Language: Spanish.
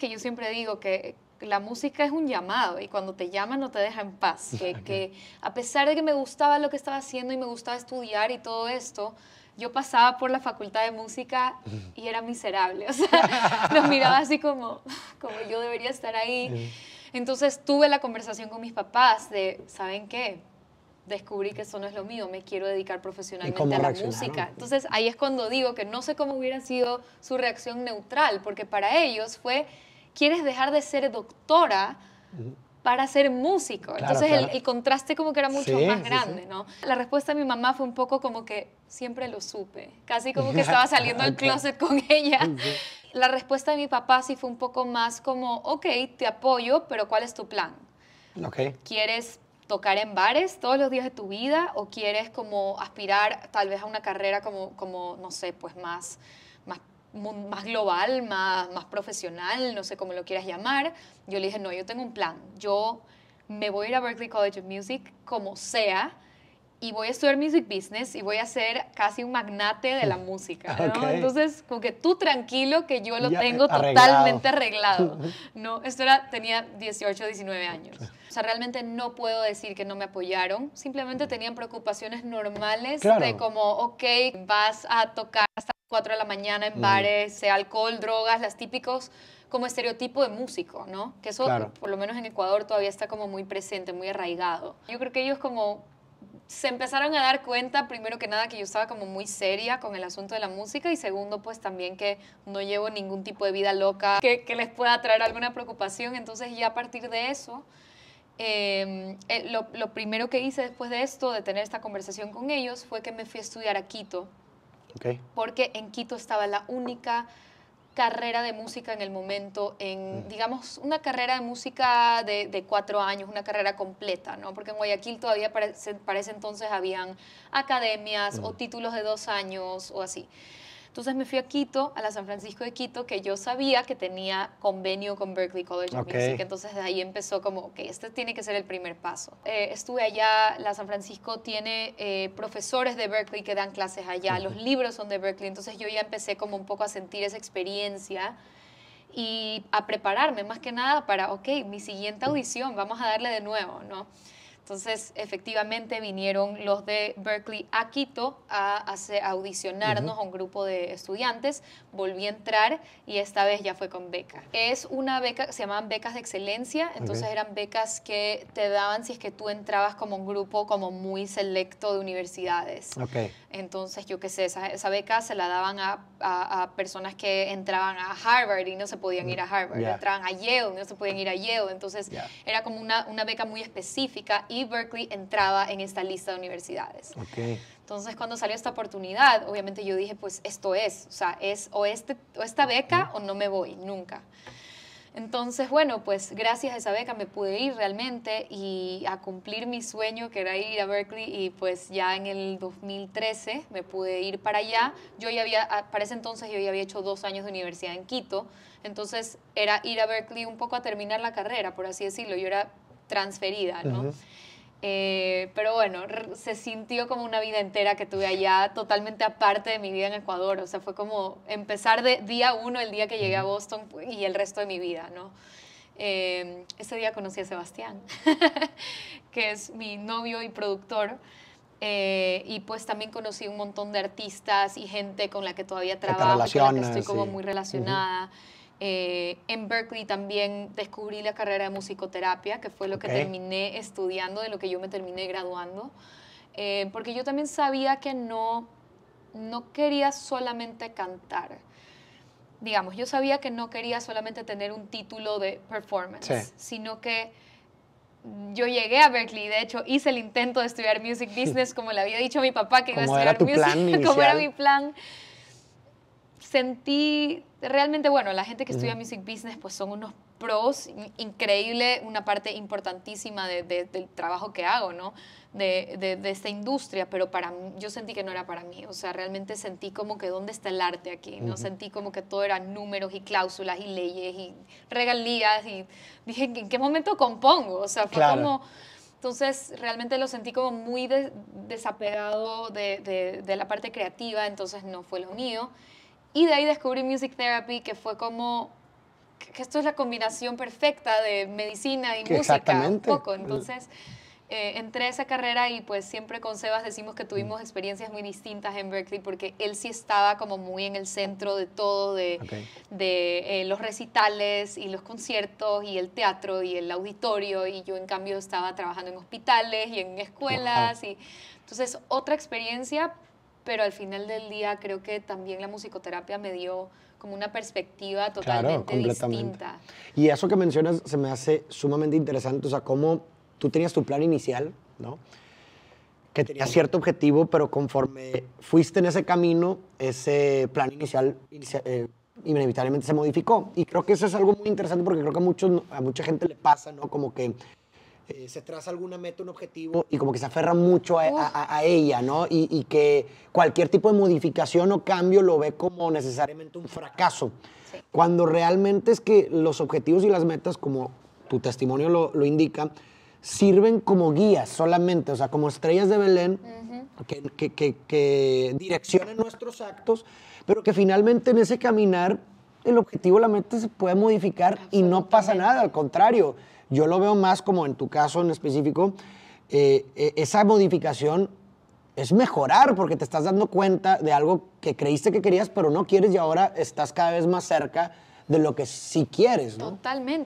que yo siempre digo que la música es un llamado y cuando te llama no te deja en paz. Que, que, a pesar de que me gustaba lo que estaba haciendo y me gustaba estudiar y todo esto, yo pasaba por la facultad de música y era miserable. O sea, los miraba así como, como yo debería estar ahí. Entonces tuve la conversación con mis papás de, ¿saben qué? Descubrí que eso no es lo mío, me quiero dedicar profesionalmente a la música. Entonces ahí es cuando digo que no sé cómo hubiera sido su reacción neutral, porque para ellos fue, ¿quieres dejar de ser doctora? para ser músico. Entonces El, contraste como que era mucho más grande, ¿no? La respuesta de mi mamá fue un poco como que siempre lo supe, casi como que estaba saliendo del closet con ella. La respuesta de mi papá sí fue un poco más como, ok, te apoyo, pero ¿cuál es tu plan? Okay. ¿Quieres tocar en bares todos los días de tu vida o quieres como aspirar tal vez a una carrera como, como no sé, pues más, más más global, más, más profesional, no sé cómo lo quieras llamar. Yo le dije, no, yo tengo un plan. Yo me voy a ir a Berklee College of Music como sea y voy a estudiar music business y voy a ser casi un magnate de la música, ¿no? Entonces, como que tú tranquilo que yo lo tengo totalmente arreglado, ¿no? Esto era, tenía 18, 19 años. O sea, realmente no puedo decir que no me apoyaron, simplemente tenían preocupaciones normales de como, ok, vas a tocar hasta 4 de la mañana en bares, sea alcohol, drogas, las típicos como estereotipo de músico, ¿no? Que eso, por lo menos en Ecuador, todavía está como muy presente, muy arraigado. Yo creo que ellos como se empezaron a dar cuenta, primero que nada, que yo estaba como muy seria con el asunto de la música y segundo, pues también que no llevo ningún tipo de vida loca que, les pueda traer alguna preocupación. Entonces ya a partir de eso, em, eh, lo, lo primero que hice después de esto, de tener esta conversación con ellos, fue que me fui a estudiar a Quito porque en Quito estaba la única carrera de música en el momento, en, mm. digamos, una carrera de música de, cuatro años, una carrera completa, ¿no? Porque en Guayaquil todavía para, ese entonces habían academias o mm. títulos de dos años o así. Entonces me fui a Quito, a la San Francisco de Quito, que yo sabía que tenía convenio con Berklee College of Music. Entonces de ahí empezó como, ok, este tiene que ser el primer paso. Eh, estuve allá, la San Francisco tiene eh, profesores de Berkeley que dan clases allá, los libros son de Berkeley, entonces yo ya empecé como un poco a sentir esa experiencia y a prepararme más que nada para, ok, mi siguiente audición, vamos a darle de nuevo, ¿no? Entonces, efectivamente, vinieron los de Berkeley a Quito a, hacer, audicionarnos a un grupo de estudiantes. Volví a entrar y esta vez ya fue con beca. Es una beca, se llamaban becas de excelencia, entonces eran becas que te daban si es que tú entrabas como un grupo como muy selecto de universidades. Okay. Entonces, yo qué sé, esa, beca se la daban a, a, personas que entraban a Harvard y no se podían ir a Harvard, entraban a Yale y no se podían ir a Yale. Entonces, era como una, una beca muy específica y Berkeley entraba en esta lista de universidades. Entonces, cuando salió esta oportunidad, obviamente yo dije, pues esto es, o sea, es o, este, o esta beca o no me voy, nunca. Entonces, bueno, pues gracias a esa beca me pude ir realmente y a cumplir mi sueño, que era ir a Berkeley, y pues ya en el 2013 me pude ir para allá. Yo ya había, para ese entonces yo ya había hecho dos años de universidad en Quito, entonces era ir a Berkeley un poco a terminar la carrera, por así decirlo. Yo era transferida, ¿no? Eh, pero bueno, se sintió como una vida entera que tuve allá, totalmente aparte de mi vida en Ecuador. O sea, fue como empezar de día uno, el día que llegué a Boston y el resto de mi vida, ¿no? Eh, ese día conocí a Sebastián, que es mi novio y productor. Eh, y pues también conocí un montón de artistas y gente con la que todavía trabajo, con la que estoy como muy relacionada. Eh, en Berkeley también descubrí la carrera de musicoterapia, que fue lo que terminé estudiando, de lo que yo me terminé graduando, eh, porque yo también sabía que no, no quería solamente cantar. Digamos, yo sabía que no quería solamente tener un título de performance, sino que yo llegué a Berkeley, de hecho hice el intento de estudiar music business, como le había dicho mi papá que iba a estudiar music, como era mi plan. Sentí realmente, bueno, la gente que estudia music business pues son unos pros, increíble, una parte importantísima del trabajo que hago, ¿no? De, de, esta industria, pero para mí, yo sentí que no era para mí, o sea, realmente sentí como que dónde está el arte aquí, ¿no? Sentí como que todo eran números y cláusulas y leyes y regalías y dije, ¿en qué momento compongo? O sea, fue como... Entonces, realmente lo sentí como muy desapegado de, de, la parte creativa, entonces no fue lo mío. Y de ahí descubrí Music Therapy, que fue como que esto es la combinación perfecta de medicina y música, un poco. Entonces, eh, entré a esa carrera y pues siempre con Sebas decimos que tuvimos experiencias muy distintas en Berkeley porque él sí estaba como muy en el centro de todo, de, de eh, los recitales y los conciertos y el teatro y el auditorio y yo en cambio estaba trabajando en hospitales y en escuelas. y Entonces, otra experiencia, pero al final del día creo que también la musicoterapia me dio como una perspectiva totalmente distinta. Y eso que mencionas se me hace sumamente interesante, o sea, cómo tú tenías tu plan inicial, ¿no? Que tenía cierto objetivo, pero conforme fuiste en ese camino, ese plan inicial, eh, inevitablemente se modificó. Y creo que eso es algo muy interesante porque creo que a, muchos, a mucha gente le pasa, ¿no? Como que eh, se traza alguna meta, un objetivo y como que se aferra mucho a, ella, ¿no? Y, que cualquier tipo de modificación o cambio lo ve como necesariamente un fracaso. Cuando realmente es que los objetivos y las metas, como tu testimonio lo, lo indica, sirven como guías solamente, o sea, como estrellas de Belén, que, que, que, direccionan nuestros actos, pero que finalmente en ese caminar el objetivo, la meta se puede modificar y no pasa nada, al contrario, yo lo veo más como en tu caso en específico, eh, eh, esa modificación es mejorar porque te estás dando cuenta de algo que creíste que querías, pero no quieres y ahora estás cada vez más cerca de lo que sí quieres, ¿no? Totalmente.